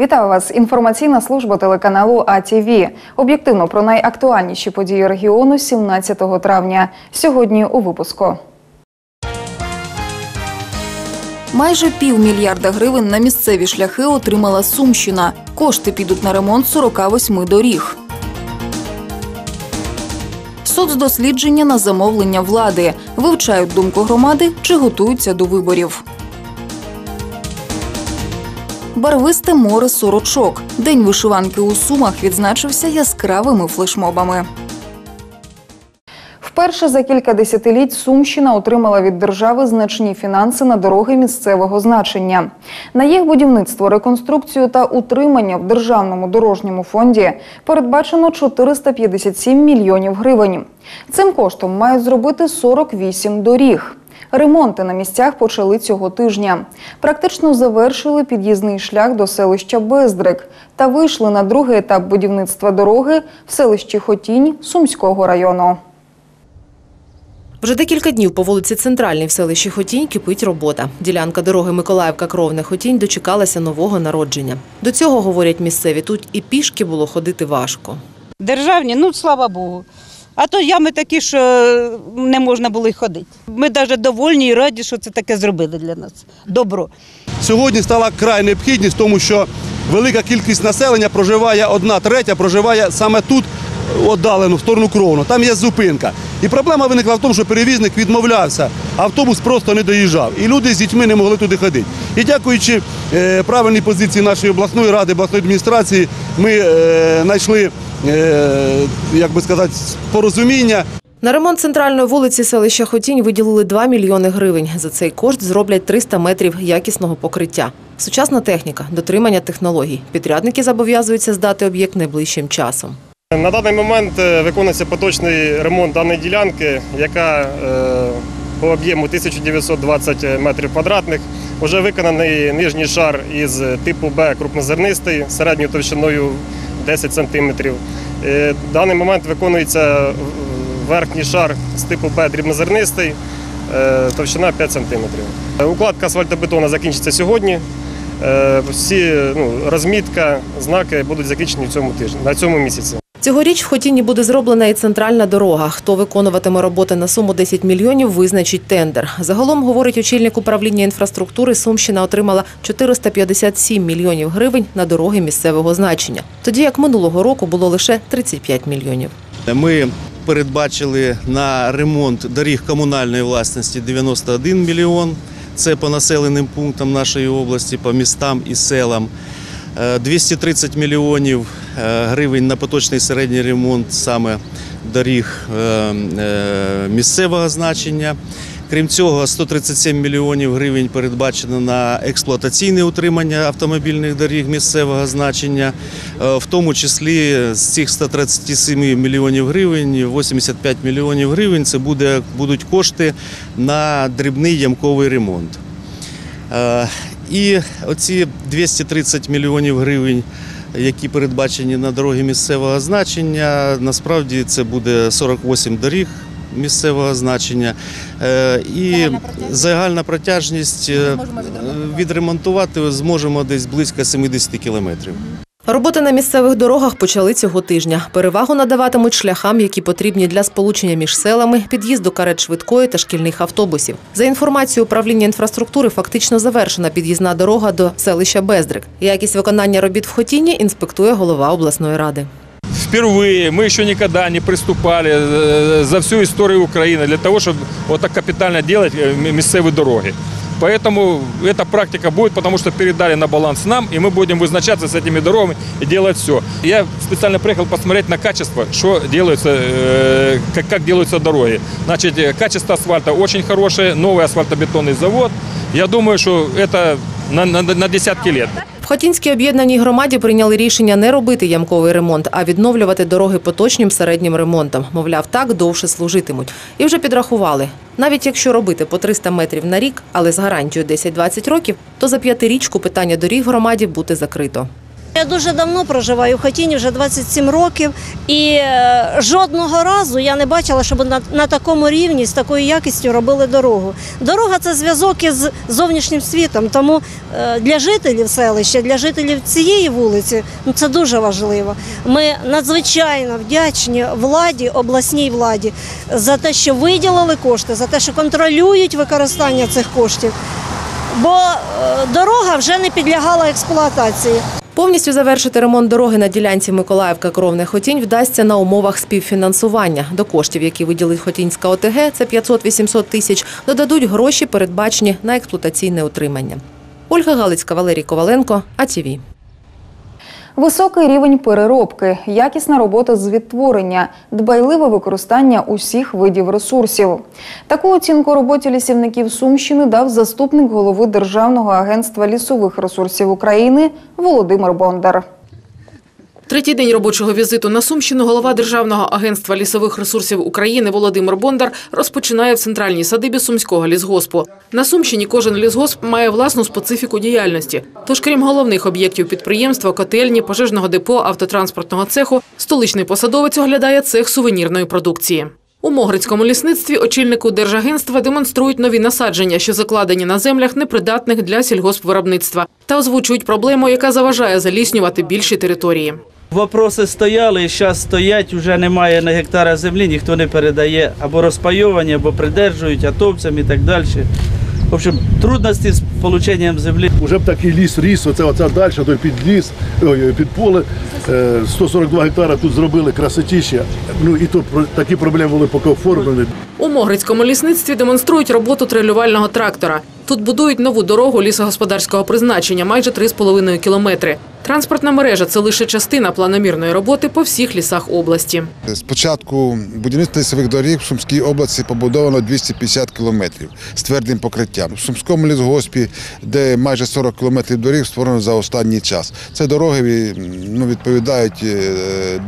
Вітаю вас! Інформаційна служба телеканалу АТВ. Об'єктивно про найактуальніші події регіону 17 травня. Сьогодні у випуску. Майже півмільярда гривень на місцеві шляхи отримала Сумщина. Кошти підуть на ремонт 48 доріг. Соцдослідження на замовлення влади. Вивчають думку громади чи готуються до виборів. Барвисте море сорочок. День вишиванки у Сумах відзначився яскравими флешмобами. Вперше за кілька десятиліть Сумщина отримала від держави значні фінанси на дороги місцевого значення. На їх будівництво, реконструкцію та утримання в державному дорожньому фонді передбачено 457 мільйонів гривень. Цим коштом мають зробити 48 доріг. Ремонти на місцях почали цього тижня. Практично завершили під'їзний шлях до селища Бездрик та вийшли на другий етап будівництва дороги в селищі Хотінь Сумського району. Вже декілька днів по вулиці Центральній в селищі Хотінь кипить робота. Ділянка дороги Миколаївка Кровне Хотінь дочекалася нового народження. До цього говорять місцеві. Тут і пішки було ходити важко. Державні, ну слава Богу. А то ями такі, що не можна було й ходити. Ми навіть довольні і раді, що це таке зробили для нас. Добро. Сьогодні стала край необхідність, тому що велика кількість населення проживає, одна третя проживає саме тут, віддалено, в сторону Кровну. Там є зупинка. І проблема виникла в тому, що перевізник відмовлявся, автобус просто не доїжджав. І люди з дітьми не могли туди ходити. І дякуючи е, правильній позиції нашої обласної ради, обласної адміністрації, ми е, знайшли, е, як би сказати, порозуміння. На ремонт центральної вулиці селища Хотінь виділили 2 мільйони гривень. За цей кошт зроблять 300 метрів якісного покриття. Сучасна техніка, дотримання технологій. Підрядники зобов'язуються здати об'єкт найближчим часом. На даний момент е, виконується поточний ремонт даної ділянки, яка е, по об'єму 1920 метрів квадратних. Вже виконаний нижній шар із типу Б крупнозернистий середньою товщиною 10 см. Даний момент виконується верхній шар з типу Б дрібнозернистий, е, товщина 5 см. Укладка асфальтобетону закінчиться сьогодні. Е, Всі ну, розмітка, знаки будуть закінчені в цьому тижні, на цьому місяці. Цьогоріч в Хотіні буде зроблена і центральна дорога. Хто виконуватиме роботи на суму 10 мільйонів, визначить тендер. Загалом, говорить очільник управління інфраструктури, Сумщина отримала 457 мільйонів гривень на дороги місцевого значення. Тоді як минулого року було лише 35 мільйонів. Ми передбачили на ремонт доріг комунальної власності 91 мільйон. Це по населеним пунктам нашої області, по містам і селам. Е, 230 мільйонів е, гривень на поточний середній ремонт саме доріг е, е, місцевого значення. Крім цього, 137 мільйонів гривень передбачено на експлуатаційне утримання автомобільних доріг місцевого значення. Е, В тому числі з цих 137 мільйонів гривень, 85 мільйонів гривень це буде, будуть кошти на дрібний ямковий ремонт. І оці 230 мільйонів гривень, які передбачені на дороги місцевого значення, насправді це буде 48 доріг місцевого значення. Е, І загальна протяжність е, відремонтувати зможемо десь близько 70 кілометрів. Роботи на місцевих дорогах почали цього тижня. Перевагу надаватимуть шляхам, які потрібні для сполучення між селами, під'їзду карет швидкої та шкільних автобусів. За інформацією управління інфраструктури, фактично завершена під'їзна дорога до селища Бездрик. Якість виконання робіт в Хотіні інспектує голова обласної ради. Впервые мы еще никогда не приступали э, за всю историю Украины для того, чтобы вот так капитально делать э, м- местные дороги. Поэтому эта практика будет, потому что передали на баланс нам, и мы будем вызначаться с этими дорогами и делать все. Я специально приехал посмотреть на качество, что делается, э, как, как делаются дороги. Значит, э, качество асфальта очень хорошее, новый асфальтобетонный завод. Я думаю, что это на, на, на десятки лет. Хотінській об'єднаній громаді прийняли рішення не робити ямковий ремонт, а відновлювати дороги поточним середнім ремонтом. Мовляв, так довше служитимуть. І вже підрахували. Навіть якщо робити по 300 метрів на рік, але з гарантією 10-20 років, то за п'ятирічку питання доріг громаді буде закрито. Я дуже давно проживаю в Хатіні, вже 27 років, і е, жодного разу я не бачила, щоб на, на такому рівні з такою якістю робили дорогу. Дорога це зв'язок із зовнішнім світом. Тому е, для жителів селища, для жителів цієї вулиці, ну це дуже важливо. Ми надзвичайно вдячні владі, обласній владі за те, що виділили кошти, за те, що контролюють використання цих коштів. Бо е, дорога вже не підлягала експлуатації. Повністю завершити ремонт дороги на ділянці Миколаївка Кровне Хотінь вдасться на умовах співфінансування. До коштів, які виділить Хотінська ОТГ, це 500-800 тисяч, додадуть гроші, передбачені на експлуатаційне утримання. Ольга Галицька, Валерій Коваленко, АТВ. Високий рівень переробки, якісна робота з відтворення, дбайливе використання усіх видів ресурсів. Таку оцінку роботі лісівників Сумщини дав заступник голови Державного агентства лісових ресурсів України Володимир Бондар. Третій день робочого візиту на Сумщину голова Державного агентства лісових ресурсів України Володимир Бондар розпочинає в центральній садибі Сумського лісгоспу. На Сумщині кожен лісгосп має власну специфіку діяльності. Тож, крім головних об'єктів підприємства, котельні, пожежного депо, автотранспортного цеху, столичний посадовець оглядає цех сувенірної продукції. У Могрицькому лісництві очільнику держагентства демонструють нові насадження, що закладені на землях, непридатних для сільгоспвиробництва, та озвучують проблему, яка заважає заліснювати більші території. Вопроси стояли, зараз стоять, вже немає на гектара землі, ніхто не передає або розпайовані, або придержують атовцям і так далі. В общем, трудності з полученням землі. Уже б такий ліс ріс, оце, оце далі, той під ліс, ой, під поле. Е, 142 гектара тут зробили красотіще. Ну і тут про- такі проблеми були поки оформлені. У Могрицькому лісництві демонструють роботу трилювального трактора. Тут будують нову дорогу лісогосподарського призначення майже 3,5 кілометри. Транспортна мережа це лише частина планомірної роботи по всіх лісах області. З початку будівництва лісових доріг в Сумській області побудовано 250 кілометрів з твердим покриттям. В Сумському лісгоспі, де майже 40 кілометрів доріг створено за останній час. Це дороги ну, відповідають е,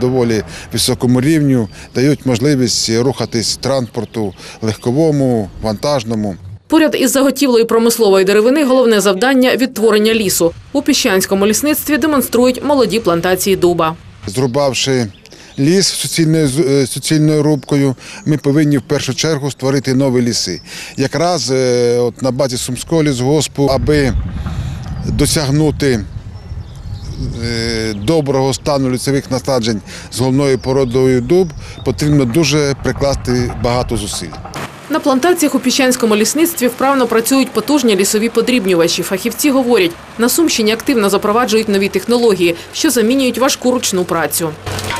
доволі високому рівню, дають можливість рухатись транспорту легковому, вантажному. Поряд із заготівлею промислової деревини головне завдання відтворення лісу. У піщанському лісництві демонструють молоді плантації дуба. Зрубавши ліс суцільною, е, рубкою, ми повинні в першу чергу створити нові ліси. Якраз е, от на базі Сумського лісгоспу, аби досягнути е, доброго стану лісових насаджень з головною породою дуб, потрібно дуже прикласти багато зусиль. На плантаціях у піщанському лісництві вправно працюють потужні лісові подрібнювачі. Фахівці говорять, на Сумщині активно запроваджують нові технології, що замінюють важку ручну працю.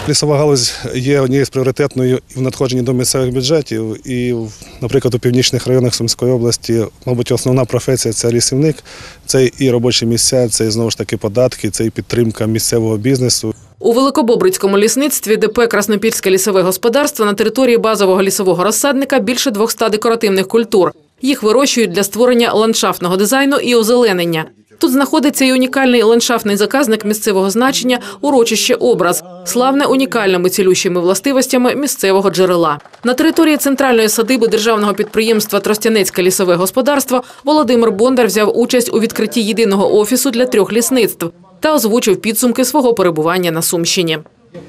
Лісова галузь є однією з пріоритетною в надходженні до місцевих бюджетів. І, наприклад, у північних районах Сумської області, мабуть, основна професія це лісівник. Це і робочі місця, це і знову ж таки податки, це і підтримка місцевого бізнесу. У Великобобрицькому лісництві ДП Краснопільське лісове господарство на території базового лісового розсадника більше 200 декоративних культур. Їх вирощують для створення ландшафтного дизайну і озеленення. Тут знаходиться і унікальний ландшафтний заказник місцевого значення урочище образ, славне унікальними цілющими властивостями місцевого джерела. На території центральної садиби державного підприємства Тростянецьке лісове господарство Володимир Бондар взяв участь у відкритті єдиного офісу для трьох лісництв та озвучив підсумки свого перебування на Сумщині.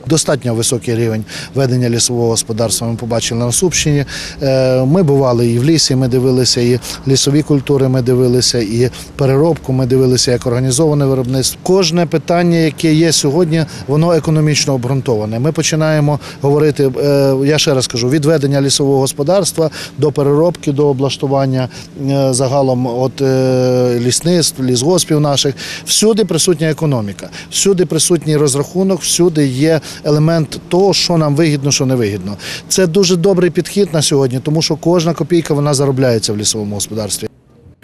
Достатньо високий рівень ведення лісового господарства ми побачили на Сумщині. Е, Ми бували і в лісі, ми дивилися, і лісові культури ми дивилися, і переробку ми дивилися, як організоване виробництво. Кожне питання, яке є сьогодні, воно економічно обґрунтоване. Ми починаємо говорити, е, я ще раз кажу, від ведення лісового господарства до переробки, до облаштування е, загалом от лісництв, лісгоспів наших. Всюди присутня економіка, всюди присутній розрахунок, всюди є елемент того, що нам вигідно, що не вигідно. Це дуже добрий підхід на сьогодні, тому що кожна копійка вона заробляється в лісовому господарстві.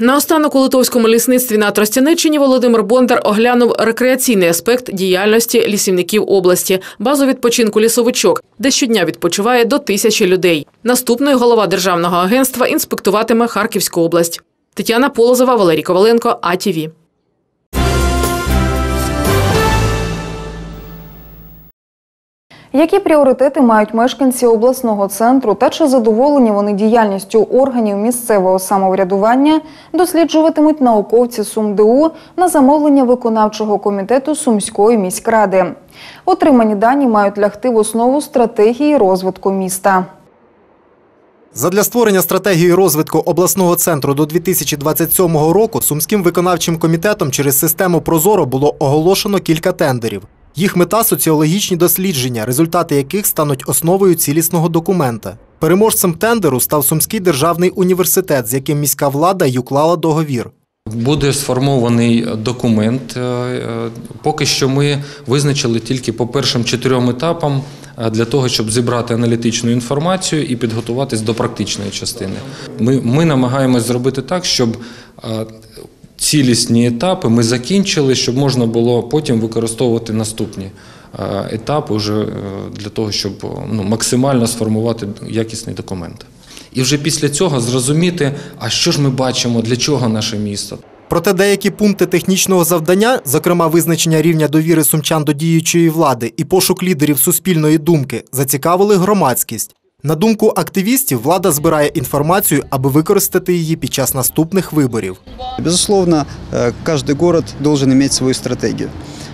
Наостанок у литовському лісництві на Тростянеччині Володимир Бондар оглянув рекреаційний аспект діяльності лісівників області, базу відпочинку лісовичок, де щодня відпочиває до тисячі людей. Наступною голова державного агентства інспектуватиме Харківську область. Тетяна Полозова, Валерій Коваленко, АТВ. Які пріоритети мають мешканці обласного центру та чи задоволені вони діяльністю органів місцевого самоврядування, досліджуватимуть науковці СумДУ на замовлення виконавчого комітету Сумської міськради. Отримані дані мають лягти в основу стратегії розвитку міста. Задля створення стратегії розвитку обласного центру до 2027 року Сумським виконавчим комітетом через систему Прозоро було оголошено кілька тендерів. Їх мета соціологічні дослідження, результати яких стануть основою цілісного документа. Переможцем тендеру став Сумський державний університет, з яким міська влада й уклала договір. Буде сформований документ. Е, е, Поки що ми визначили тільки по першим чотирьом етапам е, для того, щоб зібрати аналітичну інформацію і підготуватись до практичної частини. Ми, ми намагаємось зробити так, щоб цілісні етапи ми закінчили, щоб можна було потім використовувати наступні е, етапи вже е, для того, щоб ну, максимально сформувати якісний документ. І вже після цього зрозуміти, а що ж ми бачимо, для чого наше місто. Проте деякі пункти технічного завдання, зокрема визначення рівня довіри сумчан до діючої влади і пошук лідерів суспільної думки, зацікавили громадськість. На думку активістів, влада збирає інформацію, аби використати її під час наступних виборів. Безусловно, э, каждый город должен иметь свою стратегию.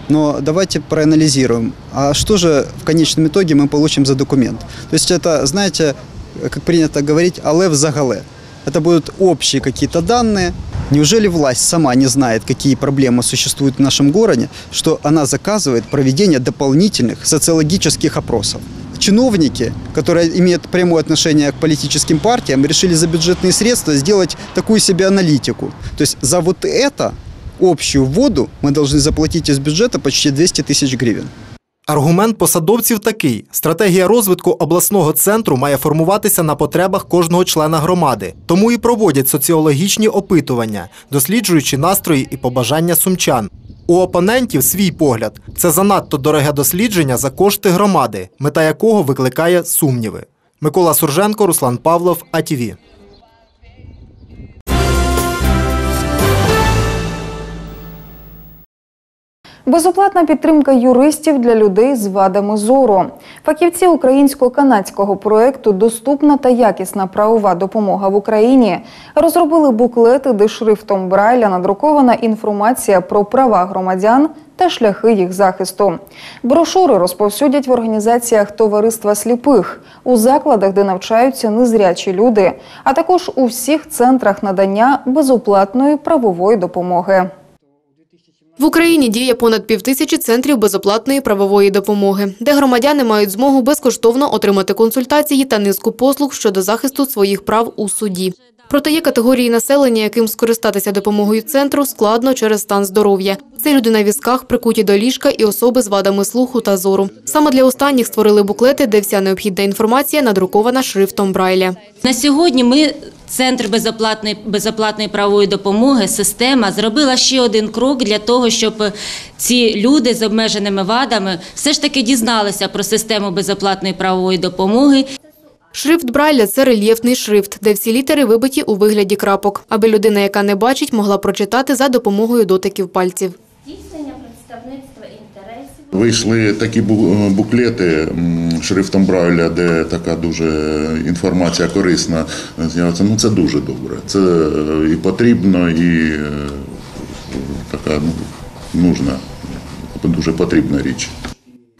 Но давайте проанализируем, а что же в конечном итоге мы получим за документ? То есть это, знаете, как принято говорить, алев за гале. Это будут общие какие-то данные. Неужели власть сама не знает, какие проблемы существуют в нашем городе, что она заказывает проведение дополнительных социологических опросов? Чиновники, которые имеют прямое отношение к политическим партиям, решили за бюджетные средства сделать такую себе аналитику. То есть за вот это общую воду мы должны заплатить из бюджета почти 200 тысяч гривен. Аргумент посадовців такий: стратегія розвитку обласного центру має формуватися на потребах кожного члена громади. Тому і проводять соціологічні опитування, досліджуючи настрої і побажання сумчан. У опонентів свій погляд це занадто дороге дослідження за кошти громади, мета якого викликає сумніви. Микола Сурженко, Руслан Павлов, АТВ. Безоплатна підтримка юристів для людей з вадами зору. Фахівці українсько-канадського проєкту Доступна та якісна правова допомога в Україні розробили буклети, де шрифтом Брайля надрукована інформація про права громадян та шляхи їх захисту. Брошури розповсюдять в організаціях товариства сліпих, у закладах, де навчаються незрячі люди, а також у всіх центрах надання безоплатної правової допомоги. В Україні діє понад півтисячі центрів безоплатної правової допомоги, де громадяни мають змогу безкоштовно отримати консультації та низку послуг щодо захисту своїх прав у суді. Проте є категорії населення, яким скористатися допомогою центру складно через стан здоров'я. Це люди на візках, прикуті до ліжка і особи з вадами слуху та зору. Саме для останніх створили буклети, де вся необхідна інформація надрукована шрифтом Брайля. На сьогодні ми, Центр безоплатної, безоплатної правової допомоги, система зробила ще один крок для того, щоб ці люди з обмеженими вадами все ж таки дізналися про систему безоплатної правової допомоги. Шрифт Брайля – це рельєфний шрифт, де всі літери вибиті у вигляді крапок, аби людина, яка не бачить, могла прочитати за допомогою дотиків пальців. Вийшли такі буклети шрифтом Брайля, де така дуже інформація корисна. Ну це дуже добре. Це е, і потрібно, і е, така ну, нужна, дуже потрібна річ.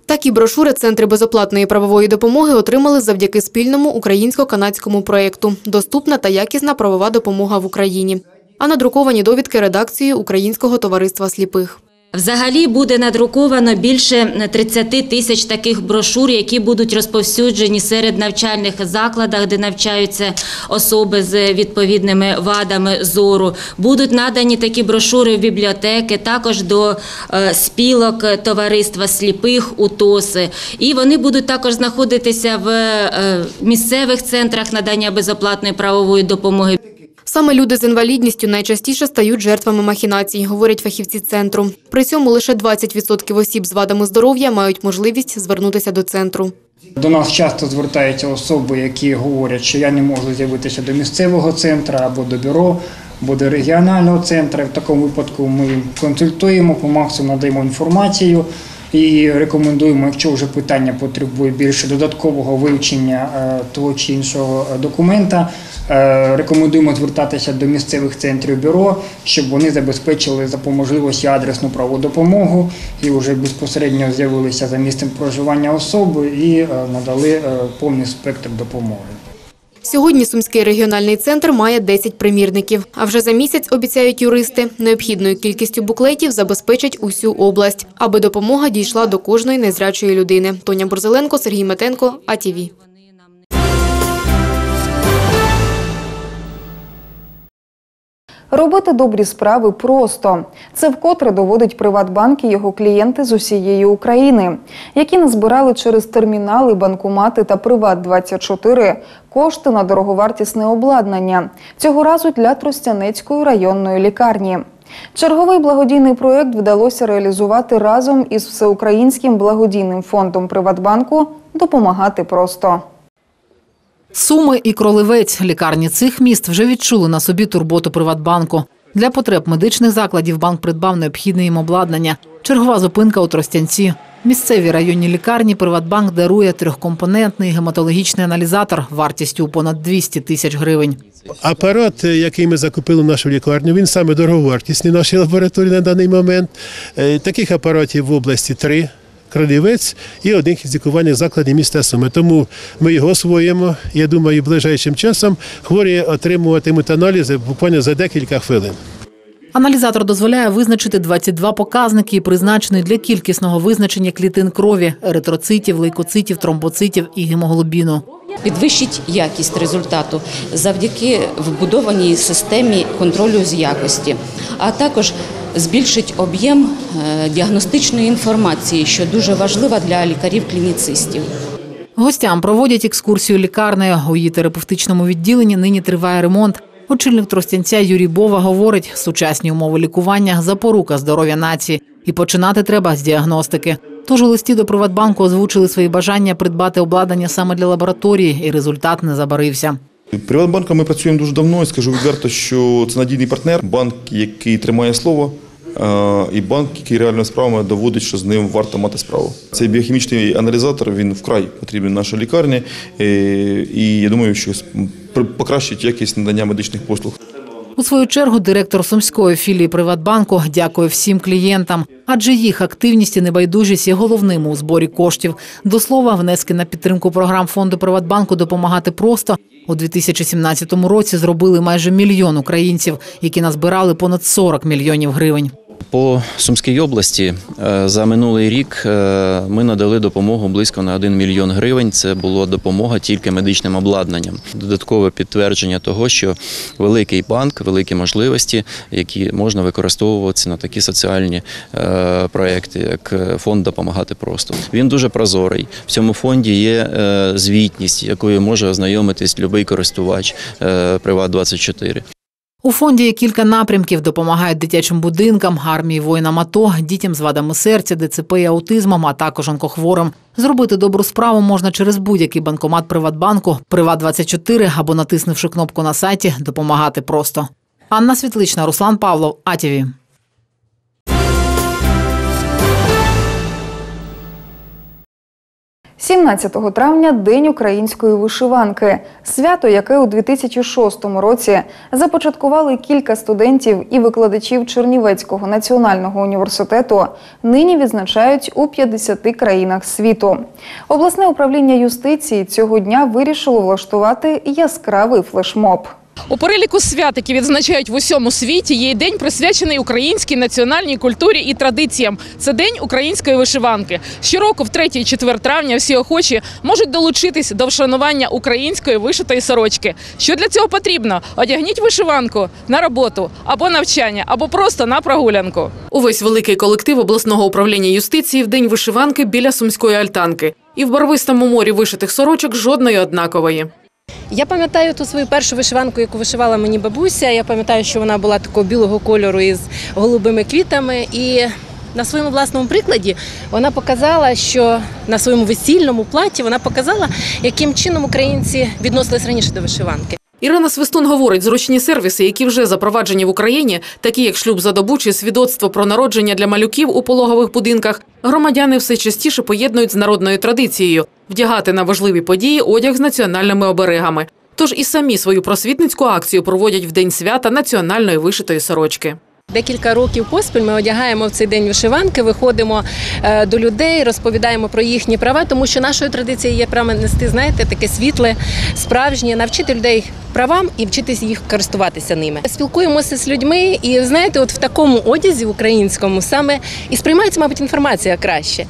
Такі брошури Центри безоплатної правової допомоги отримали завдяки спільному українсько-канадському проєкту «Доступна та якісна правова допомога в Україні», а надруковані довідки редакції Українського товариства сліпих. Взагалі буде надруковано більше 30 тисяч таких брошур, які будуть розповсюджені серед навчальних закладах, де навчаються особи з відповідними вадами зору. Будуть надані такі брошури в бібліотеки, також до е, спілок товариства сліпих УТОСи. І вони будуть також знаходитися в е, місцевих центрах надання безоплатної правової допомоги. Саме люди з інвалідністю найчастіше стають жертвами махінацій, говорять фахівці центру. При цьому лише 20% осіб з вадами здоров'я мають можливість звернутися до центру. До нас часто звертаються особи, які говорять, що я не можу з'явитися до місцевого центру або до бюро, або до регіонального центру. В такому випадку ми консультуємо, по максимуму надаємо інформацію. І рекомендуємо, якщо вже питання потребує більше додаткового вивчення е, того чи іншого документа, рекомендуємо звертатися до місцевих центрів бюро, щоб вони забезпечили за по можливості адресну правову допомогу і вже безпосередньо з'явилися за місцем проживання особи і е, надали е, повний спектр допомоги. Сьогодні Сумський регіональний центр має 10 примірників. А вже за місяць, обіцяють юристи, необхідною кількістю буклетів забезпечать усю область, аби допомога дійшла до кожної незрячої людини. Тоня Борзеленко, Сергій Метенко, АТВ. Робити добрі справи просто. Це вкотре доводить Приватбанк і його клієнти з усієї України, які назбирали через термінали, банкомати та Приват24 кошти на дороговартісне обладнання. Цього разу для Тростянецької районної лікарні. Черговий благодійний проєкт вдалося реалізувати разом із Всеукраїнським благодійним фондом Приватбанку «Допомагати просто». Суми і Кролевець лікарні цих міст вже відчули на собі турботу Приватбанку. Для потреб медичних закладів банк придбав необхідне їм обладнання. Чергова зупинка у Тростянці. Місцевій районній лікарні Приватбанк дарує трьохкомпонентний гематологічний аналізатор вартістю понад 200 тисяч гривень. Апарат, е, який ми закупили в нашу лікарню, він саме дороговартісний в нашій лабораторії на даний момент. Е, Таких апаратів в області три. Кролівець і один із лікувальних закладів міста Суми. Тому ми його освоїмо. Я думаю, ближайшим часом хворі отримуватимуть аналізи буквально за декілька хвилин. Аналізатор дозволяє визначити 22 показники, призначений для кількісного визначення клітин крові, еритроцитів, лейкоцитів, тромбоцитів і гемоглобіну. підвищить якість результату завдяки вбудованій системі контролю з якості, а також збільшить об'єм е, діагностичної інформації, що дуже важлива для лікарів-клініцистів. Гостям проводять екскурсію лікарнею. У її терапевтичному відділенні нині триває ремонт. Очільник Тростянця Юрій Бова говорить, сучасні умови лікування – запорука здоров'я нації. І починати треба з діагностики. Тож у листі до Приватбанку озвучили свої бажання придбати обладнання саме для лабораторії, і результат не забарився. Приватбанком ми працюємо дуже давно і скажу відверто, що це надійний партнер, банк, який тримає слово, і банк, який реально справами доводить, що з ним варто мати справу. Цей біохімічний аналізатор він вкрай потрібен нашій лікарні, е, і я думаю, що покращить якість надання медичних послуг. У свою чергу директор сумської філії Приватбанку дякує всім клієнтам, адже їх активність і небайдужість є головними у зборі коштів. До слова, внески на підтримку програм фонду Приватбанку допомагати просто у 2017 році зробили майже мільйон українців, які назбирали понад 40 мільйонів гривень. По Сумській області е, за минулий рік е, ми надали допомогу близько на 1 мільйон гривень. Це була допомога тільки медичним обладнанням. Додаткове підтвердження того, що великий банк, великі можливості, які можна використовувати на такі соціальні е, проекти, як фонд допомагати просто. Він дуже прозорий. В цьому фонді є звітність, якою може ознайомитись будь-який користувач Приват 24 У фонді є кілька напрямків, допомагають дитячим будинкам, армії, воїнам АТО, дітям з вадами серця, ДЦП і аутизмом, а також онкохворим. Зробити добру справу можна через будь-який банкомат Приватбанку, Приват24 або натиснувши кнопку на сайті Допомагати просто. Анна Світлична, Руслан Павлов, АТВ. – 17 травня День української вишиванки. Свято, яке у 2006 році започаткували кілька студентів і викладачів Чернівецького національного університету, нині відзначають у 50 країнах світу. Обласне управління юстиції цього дня вирішило влаштувати яскравий флешмоб. У переліку свят, які відзначають в усьому світі, є й день присвячений українській національній культурі і традиціям. Це день української вишиванки. Щороку, в 3 і 4 травня, всі охочі можуть долучитись до вшанування української вишитої сорочки. Що для цього потрібно? Одягніть вишиванку на роботу або навчання, або просто на прогулянку. Увесь великий колектив обласного управління юстиції в день вишиванки біля сумської альтанки. І в барвистому морі вишитих сорочок жодної однакової. Я пам'ятаю ту свою першу вишиванку, яку вишивала мені бабуся. Я пам'ятаю, що вона була такого білого кольору із голубими квітами. І на своєму власному прикладі вона показала, що на своєму весільному платі вона показала, яким чином українці відносились раніше до вишиванки. Ірина Свистун говорить, зручні сервіси, які вже запроваджені в Україні, такі як шлюб за добу чи свідоцтво про народження для малюків у пологових будинках, громадяни все частіше поєднують з народною традицією вдягати на важливі події одяг з національними оберегами. Тож і самі свою просвітницьку акцію проводять в день свята національної вишитої сорочки. Декілька років поспіль ми одягаємо в цей день вишиванки, виходимо е, до людей, розповідаємо про їхні права, тому що нашою традицією є право нести, знаєте, таке світле, справжнє, навчити людей правам і вчитися їх користуватися ними. Спілкуємося з людьми, і знаєте, от в такому одязі українському саме і сприймається, мабуть, інформація краще.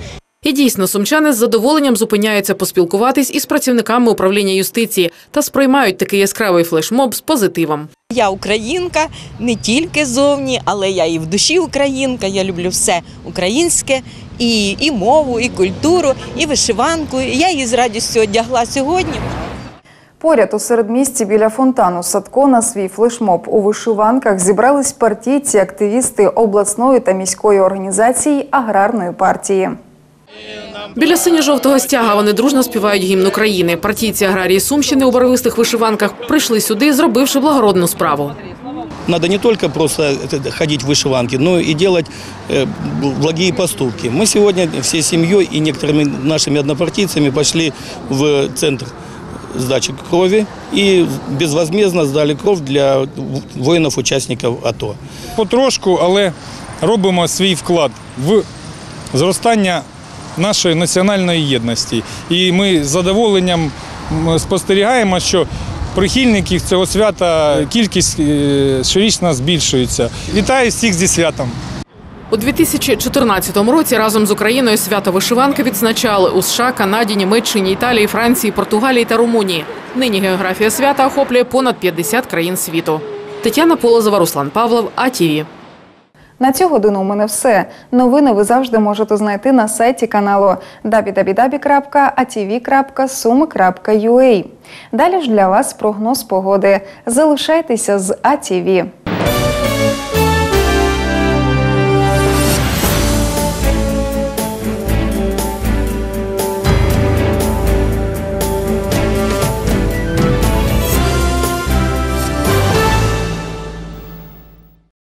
І дійсно, сумчани з задоволенням зупиняються поспілкуватись із працівниками управління юстиції та сприймають такий яскравий флешмоб з позитивом. Я українка не тільки зовні, але я і в душі українка. Я люблю все українське, і, і мову, і культуру, і вишиванку. Я її з радістю одягла сьогодні. Поряд у середмісті біля фонтану Садко на свій флешмоб у вишиванках зібрались партійці, активісти обласної та міської організації аграрної партії. Біля синьо-жовтого стяга вони дружно співають гімн України. Партійці аграрії Сумщини у барвистих вишиванках прийшли сюди, зробивши благородну справу. Надо не только просто это, ходить в вышиванке, но и делать э, благие поступки. Мы сегодня всей семьей и некоторыми нашими однопартийцами пошли в центр сдачи крови и безвозмездно сдали кровь для воїнів-учасників АТО. Потрошку, але робимо свій вклад в зростання нашої національної єдності. І ми з задоволенням спостерігаємо, що прихильників цього свята кількість е, щорічно збільшується. Вітаю всіх зі святом! У 2014 році разом з Україною свято вишиванки відзначали у США, Канаді, Німеччині, Італії, Франції, Португалії та Румунії. Нині географія свята охоплює понад 50 країн світу. Тетяна Полозова, Руслан Павлов, АТВ. На цю годину у мене все. Новини ви завжди можете знайти на сайті каналу www.atv.sum.ua. Далі ж для вас прогноз погоди. Залишайтеся з АТВ.